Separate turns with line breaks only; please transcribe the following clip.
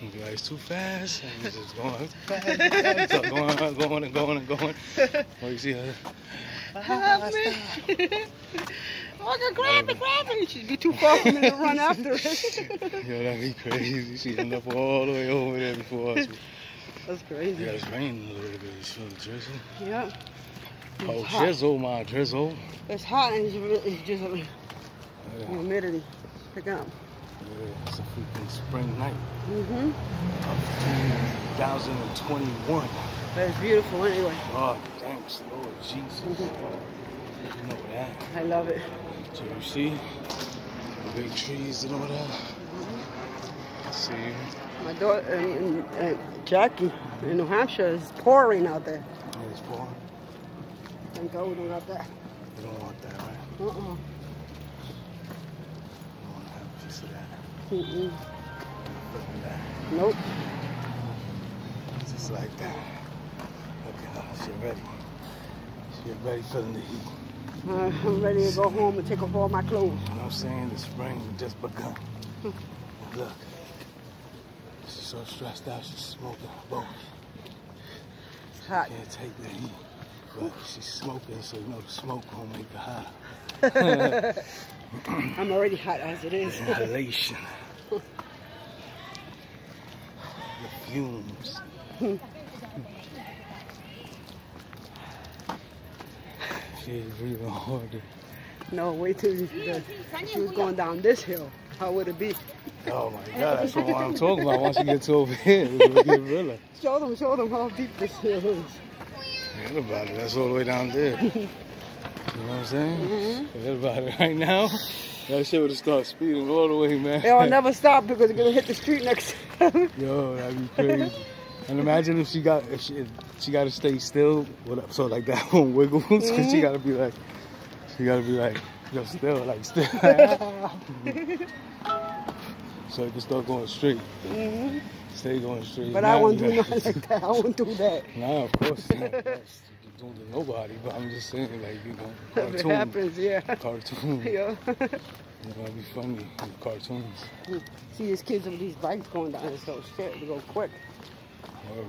You be like, it's too fast. And it's just going, too fast. So going and going and going and going. Or you see her.
Help me. God, grab it, grab it. She'd be too far for me to run after it.
Yo, that'd be crazy. She end up all the way over there before us.
That's crazy.
Yeah, it's raining a little bit. It's feeling drizzle.
Yeah. It's
Oh,
hot.
drizzle, my drizzle.
It's hot and it's, re- it's just
Yeah,
humidity. Pick up.
Yeah, it's a freaking spring night
Mm-hmm.
of 2021.
That's beautiful anyway.
Oh, thanks, Lord Jesus.
Mhm.
You know that.
I love it.
So you see the big trees and all that. See,
My daughter, uh, uh, Jackie, in New Hampshire, is pouring out there.
yeah, it's pouring.
Thank God we don't got that.
You don't want that, right?
Uh-uh.
You don't want to have a piece of at that.
Nope.
Just like that. Okay, her. She's ready. She's ready feeling the heat.
Uh, I'm ready to go home and take off all my clothes.
You know what I'm saying? The spring just begun. Look. She's so stressed out, she's smoking. Boom.
It's hot.
Can't take the heat. But she's smoking, so you know the smoke won't make her high.
I'm already hot as it is.
Inhalation. the fumes. She's breathing harder.
no, wait till you, the, she was going down this hill. How would it be?
Oh my god, that's what I'm talking about. Once you get to over here, it'll get realer.
Show them, show them how deep this hill is.
Forget about it. That's all the way down there. You know what I'm saying? Forget about it right now. That shit would have started speeding all the way, man.
They'll never stop because they're gonna hit the street next time.
Yo, that'd be crazy. and imagine if she got if she if she got to stay still, with so like that won't wiggle, so she
Mhm.
got to be like, she got to be like, yo, still, like still, so it can start going straight.
Mhm.
Stay going straight.
But
Now
I
won't
do nothing like that. I won't do that.
Nah, of course not. That's- You don't do nobody, but I'm just saying, like you know,
If it happens, yeah.
cartoon.
yeah.
You know, that'd be funny cartoons.
See these kids with these bikes going down hill. Shit, they go quick.
Oh,